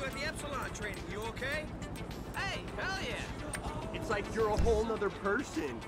you at the Epsilon training. You okay? Hey, hell yeah! It's like you're a whole nother person.